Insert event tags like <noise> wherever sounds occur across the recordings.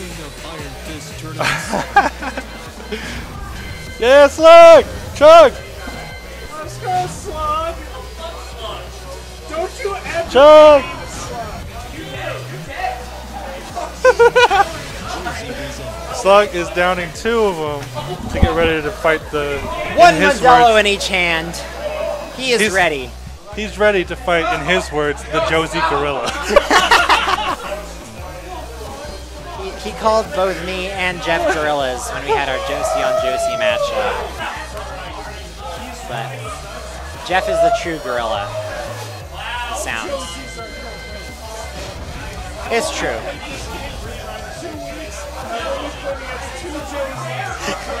king of Iron Fist tournaments. <laughs> Yeah, Slug! Chug! Let's go, Slug! Don't you ever Chug! <laughs> Slug is downing two of them to get ready to fight the. One in Modelo in each hand. He is He's- ready. He's ready to fight, in his words, the Josie Gorilla. <laughs> He, called both me and Jeff gorillas when we had our Josie on Josie matchup. But Jeff is the true gorilla. Sounds. It's true. <laughs>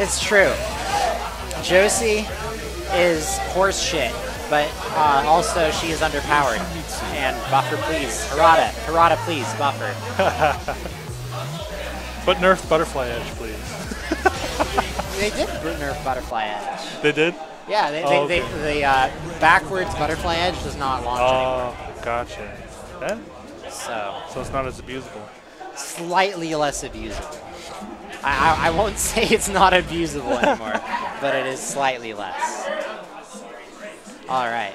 It's true. Josie is horse shit, but uh, also she is underpowered. And buffer, please. Harada, Harada, please, buffer. <laughs> but nerf Butterfly Edge, please. <laughs> They did nerf Butterfly Edge. They did? Yeah, they, Oh, they, okay. they, the uh, backwards Butterfly Edge does not launch anymore. Oh, gotcha. Yeah? anymore. So, So it's not as abusable. slightly less abusable. I, I, I won't <laughs> say it's not abusable anymore, but it is slightly less. All right.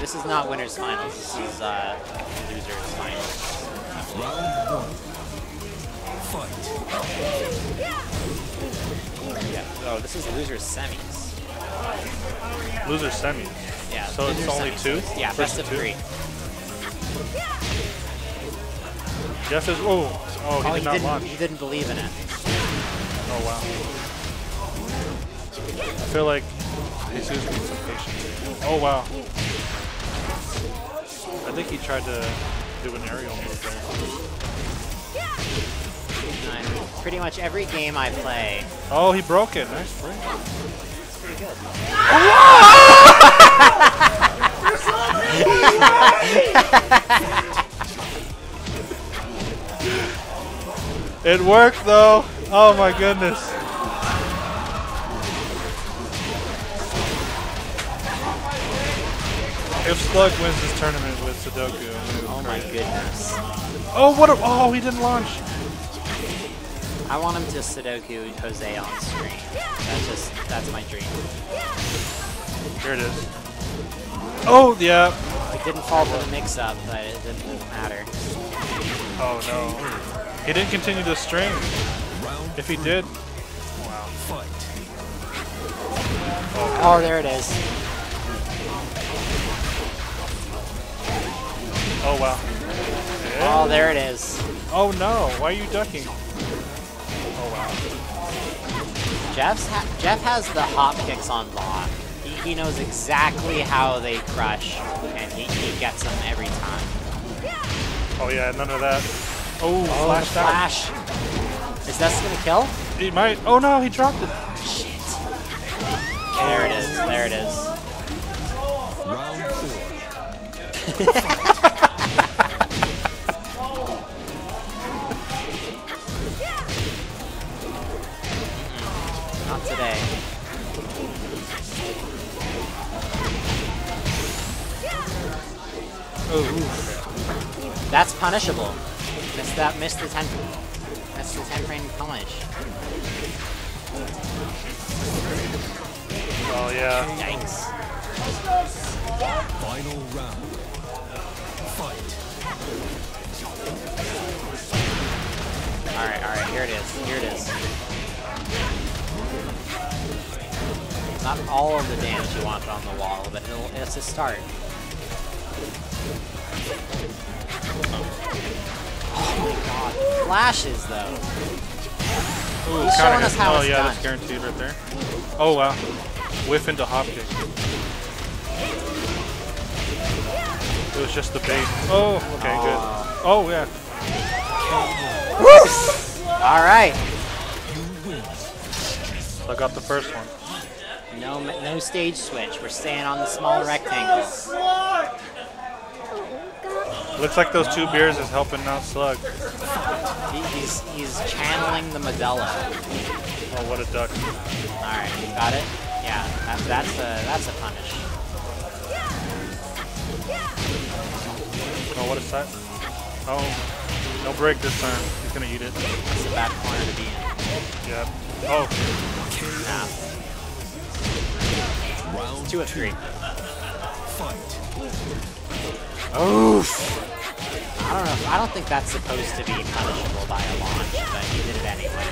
This is not winners finals. This is uh, losers finals. Round one. Fight. Yeah. Oh, this is losers semis. Loser's semis. Yeah. So it's only semis. two? Yeah, First best of two? three. Jeff is. Oh, oh, he oh, did he not didn't. launch. He didn't believe in it. Oh, wow. I feel like Jesus needs some patience. Oh, wow. I think he tried to do an aerial move there. And pretty much every game I play, Oh, he broke it. Nice break. it's pretty good. It worked, though. Oh, my goodness. If Slug wins this tournament with Sudoku, I'm gonna go Oh my goodness. Oh, what a. Oh, he didn't launch. I want him to Sudoku Josie on screen. That's just, that's my dream. Here it is. Oh, yeah. It didn't fall for the mix-up, but it didn't matter. Oh, no. He didn't continue the string. If he did, fight. Oh, there it is. Oh, wow. Oh, there it is. Oh, no. Why are you ducking? Oh, wow. Jeff's ha Jeff has the hop kicks on lock. He, he knows exactly how they crush, and he, he gets them every time. Oh, yeah, none of that. Oh, Oh, flash the down. flash. Is that gonna kill? He might. Oh, no, he dropped it. Shit. There it is. There it is. Round four. <laughs> punishable. Missed that. Missed the ten. Missed the ten frame punish. oh yeah. Yikes. Final round. Fight. All right. All right. Here it is. Here it is. Not all of the damage you want on the wall, but it'll, it's a start. Flashes, though. Ooh, He's showing hit. us how Oh it's yeah, done. that's guaranteed right there. Oh wow. Whiff into hop kick. It was just the bait. Oh, okay, good. Oh yeah. All right. So I got the first one. No, no stage switch. We're staying on the small rectangle. Oh, Looks like those two beers is helping out Slug. He, he's he's channeling the Modelo. Oh, what a duck. All right, got it. Yeah, that, that's a that's a punish. Oh, what a set. Oh, no break this time. He's gonna eat it. It's a bad corner to be in. Yeah. Oh, Nah. Round Two of three. fight. Oof. I don't know. I don't think that's supposed to be punishable by a launch, but he did it anyway.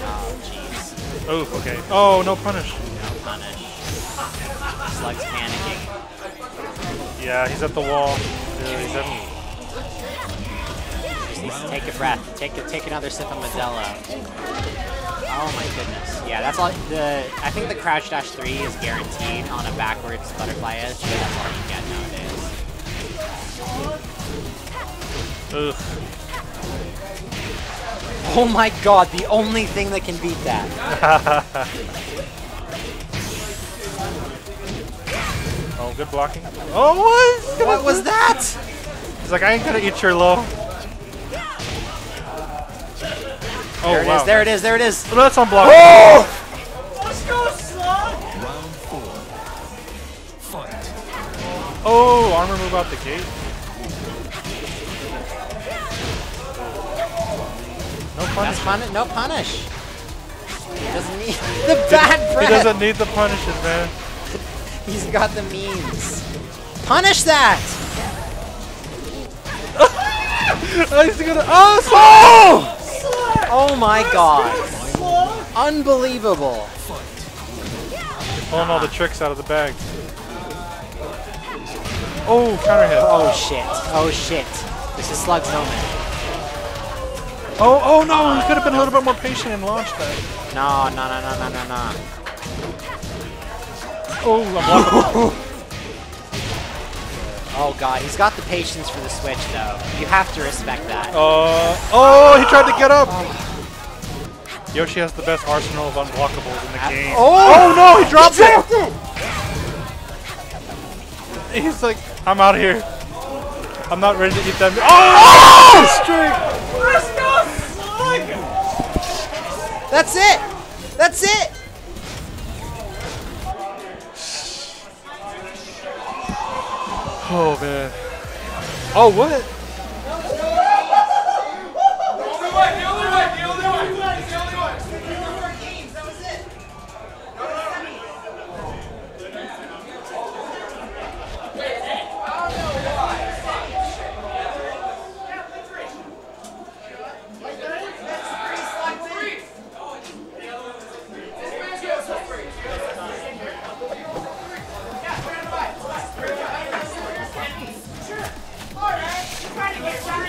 Oh, jeez. oh, okay. Oh, no punish. No punish. Slug's panicking. Yeah, he's at the wall. Yeah, he's at. Just needs to take a breath. Take a, take another sip of Modelo. Oh my goodness. Yeah, that's all. The I think the crouch dash three is guaranteed on a backwards butterfly edge. So that's all you get nowadays. Ugh. Oh my god, the only thing that can beat that. <laughs> Oh, good blocking. Oh, what? what was that? He's like, I ain't gonna eat your low. Oh, There it is. wow. There it is. There it is. Oh, that's unblocked. Oh! Let's go, Slug! Round four. Fight. Oh, armor move out the gate. No That's punish. punish. No punish. He doesn't need <laughs> the bad breath. He doesn't need the punishes, man. <laughs> He's got the means. Punish that! <laughs> Oh, he's gonna. Oh, so- oh! Oh my god. Unbelievable. Pulling all the tricks out of the bag. Oh, counter hit. Oh shit. Oh shit. This is Slug's moment. Oh, oh no, he could have been a little bit more patient and launched that. No, no, no, no, no, no, no. Oh, unblockable. <laughs> Oh god, he's got patience for the switch though. You have to respect that. Uh, oh, he tried to get up. Yoshi has the best arsenal of unblockables in the game. Oh, no, he dropped it. He's like, I'm out of here. I'm not ready to eat that. Oh, go, Slug! That's it! That's it! Oh man. Oh what?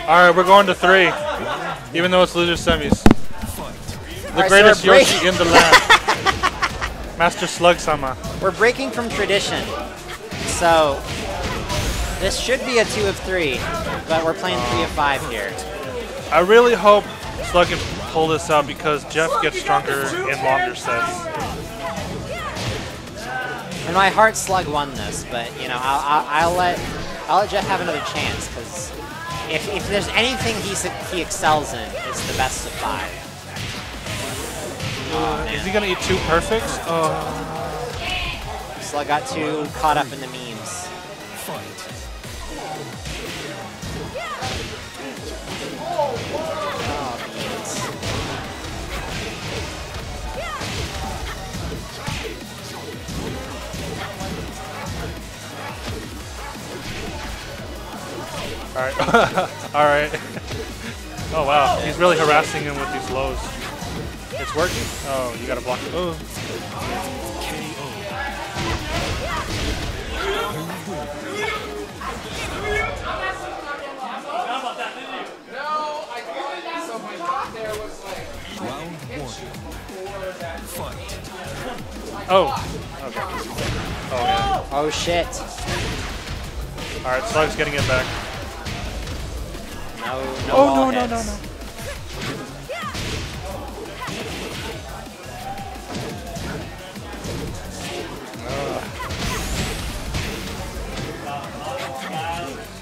All right, we're going to three, even though it's loser semis. The Alright, so greatest we're Yoshi in the land, <laughs> Master Slug Sama. We're breaking from tradition. So, this should be a two of three, but we're playing three of five here. I really hope Slug can pull this out because Jeff gets stronger in longer sets. In my heart, Slug won this, but you know, I'll, I'll, I'll let I'll let Jeff have another chance because if, if there's anything he he excels in, it's the best of five. Oh, Is he gonna eat two perfects? Uh, oh, Slug got too caught up in the memes. All right, <laughs> all right. Oh wow, he's really harassing him with these lows. It's working. Oh, you gotta block it. Oh. Round one. Fight. Oh. Okay. Oh yeah. Oh shit. All right, Slug's getting it back. No, no. Oh no no no no.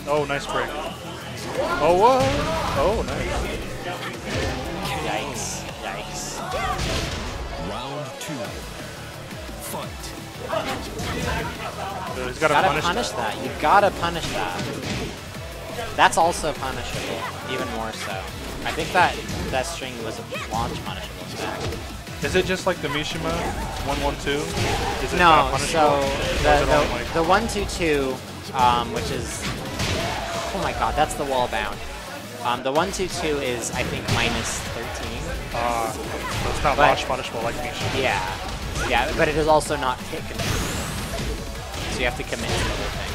Oh, oh, nice break. Oh, what? Oh, nice. Yikes. Yikes. Round two. Fight. dude. He's got to gotta punish, punish, that. that. You gotta punish that. That's also punishable, even more so. I think that that string was a launch punishable back. Is it just like the Mishima 112? Is it No, not so the, only, like- the, the one two two, um, which is oh my god, that's the wall bound. Um, the one two two is I think minus thirteen. uh, so it's not But- launch punishable like Mishima. Yeah, yeah, but it is also not hit. So you have to commit to the whole thing.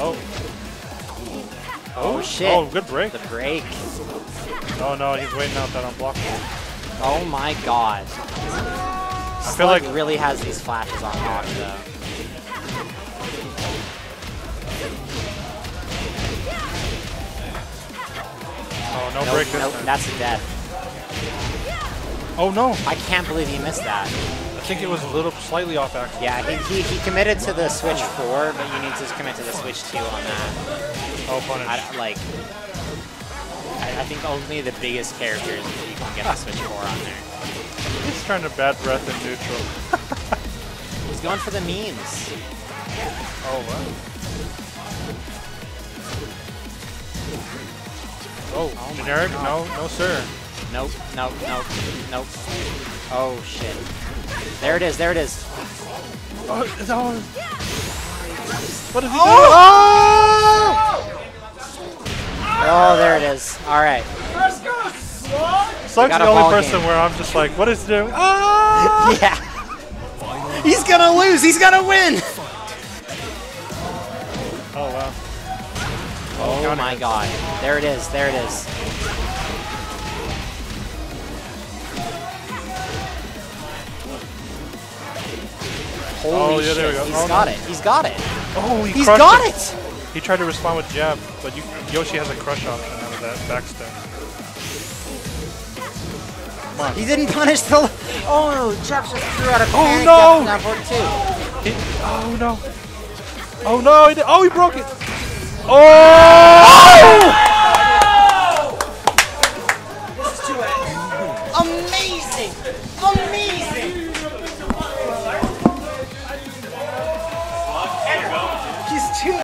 Oh. Oh. oh. oh shit! Oh, good break. The break. Oh no, he's waiting out that unblockable. Oh my god. I feel Slug like really has these flashes on lock though. oh no Nope, break this nope, time. that's a death. Oh no, I can't believe he missed that. I think it was a little slightly off axis. Yeah, he, he, he committed to the switch 4, but you need to commit to the switch 2 on that. Oh punish. I, like, I, I think only the biggest characters you can get the switch 4 on there. He's trying to bad breath in neutral. <laughs> He's going for the memes. Oh wow. Oh, Oh generic? No, no sir. Nope, nope, nope, nope. Oh shit. There it is, there it is. Oh, no. What did he Oh! Oh, there it is. Alright. Let's go, slug! do? Slug's got the only person game. where I'm just like, what is he doing? Ah! <laughs> Yeah. He's gonna lose, he's gonna win! Oh wow. Oh counter my god. There it is, there it is. Holy Oh, yeah, shit. there we go. He's Oh, got no. it. He's got it. Oh, he He's crushed got it. it. He tried to respond with jab, but you, Yoshi has a crush option out of that backstab. He didn't punish the. Oh, Jeff just threw out a Oh, no. forward two. He, oh no. Oh no, he oh he broke it. Oh! oh!